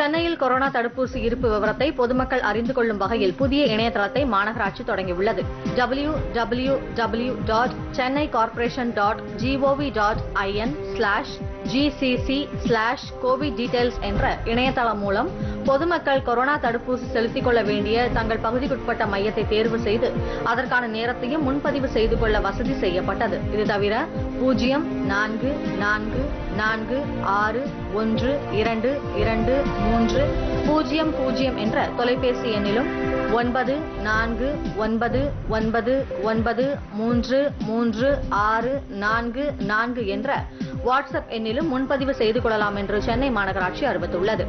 சென்னையில் கொரோனா தடுப்பூசி இருப்பு விவரத்தை பொதுமக்கள் அறிந்து கொள்ளும் வகையில் புதிய இணையதளத்தை மாநகராட்சி தொடங்கியுள்ளது. W W W dot Chennai corporation dot GOV dot IN slash GCC slash COVID details என்ற இணையதளம் மூலம் பொதுமக்கள் கொரோனா தடுப்பூசி செலுத்திக் கொள்ள வேண்டிய தங்கள் பகுதிக்குட்பட்ட மையத்தை தேர்வு செய்து அதற்கான நேரத்தையும் முன்பதிவு செய்து கொள்ள வசதி செய்யப்பட்டது. இது தவிர பூஜ்ஜியம் நான்கு நான்கு நான்கு ஆறு ஒன்று இரண்டு இரண்டு மூன்று பூஜ்ஜியம் பூஜ்ஜியம் என்ற தொலைபேசி எண்ணிலும் ஒன்பது நான்கு ஒன்பது ஒன்பது ஒன்பது மூன்று மூன்று ஆறு நான்கு நான்கு என்ற வாட்ஸ்அப் எண்ணிலும் முன்பதிவு செய்து கொள்ளலாம் என்று சென்னை மாநகராட்சி அறிவித்துள்ளது.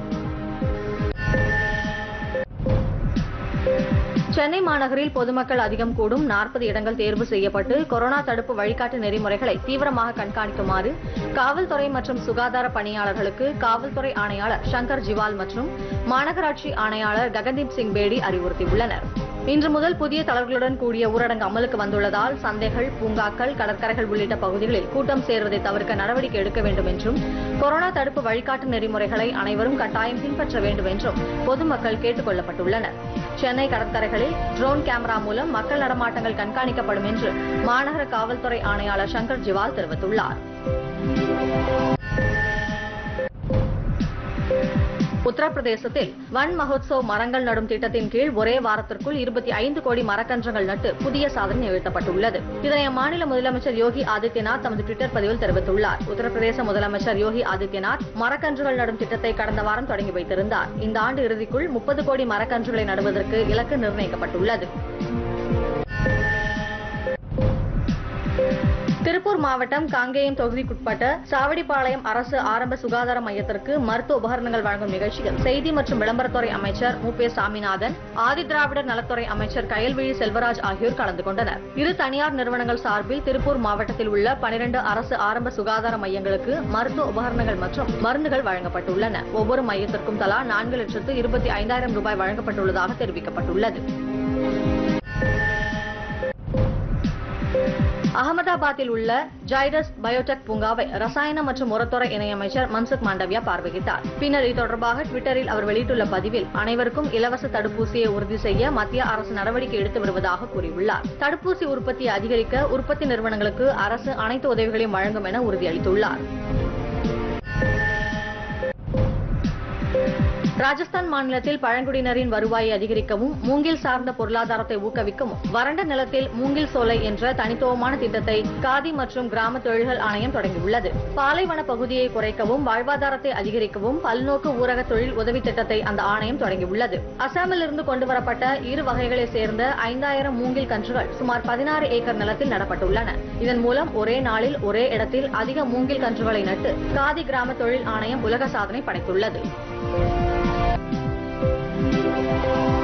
சென்னை மாநகரில் பொதுமக்கள் அதிகம் கூடும் நாற்பது இடங்கள் தேர்வு செய்யப்பட்டு கொரோனா தடுப்பு வழிகாட்டு நெறிமுறைகளை தீவிரமாக கண்காணிக்குமாறு காவல்துறை மற்றும் சுகாதார பணியாளர்களுக்கு காவல்துறை ஆணையாளர் சங்கர் ஜிவால் மற்றும் மாநகராட்சி ஆணையாளர் ககன்தீப் சிங் பேடி அறிவுறுத்தியுள்ளனர். இன்று முதல் புதிய தளர்வுகளுடன் கூடிய ஊரடங்கு அமலுக்கு வந்துள்ளதால் சந்தைகள் பூங்காக்கள் கடற்கரைகள் உள்ளிட்ட பகுதிகளில் கூட்டம் சேர்வதை தவிர்க்க நடவடிக்கை எடுக்க வேண்டும் என்றும் கொரோனா தடுப்பு வழிகாட்டு நெறிமுறைகளை அனைவரும் கட்டாயம் பின்பற்ற வேண்டும் என்றும் பொதுமக்கள் கேட்டுக் கொள்ளப்பட்டுள்ளனர் சென்னை கடற்கரைகளில் ட்ரோன் கேமரா மூலம் மக்கள் நடமாட்டங்கள் கண்காணிக்கப்படும் என்று மாநகர காவல்துறை ஆணையாளர் சங்கர் ஜிவால் தெரிவித்துள்ளார். உத்தரப்பிரதேசத்தில் வன் மகோத்சவ் மரங்கள் நடும் திட்டத்தின் கீழ் ஒரே வாரத்திற்குள் இருபத்தி ஐந்து கோடி மரக்கன்றுகள் நட்டு புதிய சாதனை நிகழ்த்தப்பட்டுள்ளது. இதனை அம்மாநில முதலமைச்சர் யோகி ஆதித்யநாத் தமது ட்விட்டர் பதிவில் தெரிவித்துள்ளார். உத்தரப்பிரதேச முதலமைச்சர் யோகி ஆதித்யநாத் மரக்கன்றுகள் நடும் திட்டத்தை கடந்த வாரம் தொடங்கி வைத்திருந்தார். இந்த ஆண்டு இறுதிக்குள் முப்பது கோடி மரக்கன்றுகளை நடுவதற்கு இலக்கு நிர்ணயிக்கப்பட்டுள்ளது. திருப்பூர் மாவட்டம் காங்கேயம் தொகுதிக்குட்பட்ட சாவடிப்பாளையம் அரசு ஆரம்ப சுகாதார மையத்திற்கு மருத்துவ உபகரணங்கள் வழங்கும் நிகழ்ச்சியில் செய்தி மற்றும் விளம்பரத்துறை அமைச்சர் மு பே சாமிநாதன் ஆதிதிராவிடர் நலத்துறை அமைச்சர் கயல்விழி செல்வராஜ் ஆகியோர் கலந்து கொண்டனர். இரு தனியார் நிறுவனங்கள் சார்பில் திருப்பூர் மாவட்டத்தில் உள்ள பனிரண்டு அரசு ஆரம்ப சுகாதார மையங்களுக்கு மருத்துவ உபகரணங்கள் மற்றும் மருந்துகள் வழங்கப்பட்டுள்ளன. ஒவ்வொரு மையத்திற்கும் தலா நான்கு லட்சத்து இருபத்தி ஐந்தாயிரம் ரூபாய் வழங்கப்பட்டுள்ளதாக தெரிவிக்கப்பட்டுள்ளது. அகமதாபாத்தில் உள்ள ஜைடஸ் பயோடெக் பூங்காவை ரசாயன மற்றும் உரத்துறை இணையமைச்சர் மன்சுக் மாண்டவியா பார்வையிட்டார். பின்னர் இது தொடர்பாக ட்விட்டரில் அவர் வெளியிட்டுள்ள பதிவில் அனைவருக்கும் இலவச தடுப்பூசியை உறுதி செய்ய மத்திய அரசு நடவடிக்கை எடுத்து வருவதாக கூறியுள்ளார். தடுப்பூசி உற்பத்தியை அதிகரிக்க உற்பத்தி நிறுவனங்களுக்கு அரசு அனைத்து உதவிகளையும் வழங்கும் என உறுதியளித்துள்ளார். ராஜஸ்தான் மாநிலத்தில் பழங்குடியினரின் வருவாயை அதிகரிக்கவும் மூங்கில் சார்ந்த பொருளாதாரத்தை ஊக்குவிக்கவும் வறண்ட நிலத்தில் மூங்கில் சோலை என்ற தனித்துவமான திட்டத்தை காதி மற்றும் கிராம தொழில்கள் ஆணையம் தொடங்கியுள்ளது. பாலைவன பகுதியை குறைக்கவும் வாழ்வாதாரத்தை அதிகரிக்கவும் பல்நோக்கு ஊரக தொழில் உதவி திட்டத்தை அந்த ஆணையம் தொடங்கியுள்ளது. அசாமிலிருந்து கொண்டுவரப்பட்ட இரு வகைகளை சேர்ந்த ஐந்தாயிரம் மூங்கில் கன்றுகள் சுமார் பதினாறு ஏக்கர் நிலத்தில் நடப்பட்டுள்ளன. இதன் மூலம் ஒரே நாளில் ஒரே இடத்தில் அதிக மூங்கில் கன்றுகளை நட்டு காதி கிராம தொழில் ஆணையம் உலக சாதனை படைத்துள்ளது. Música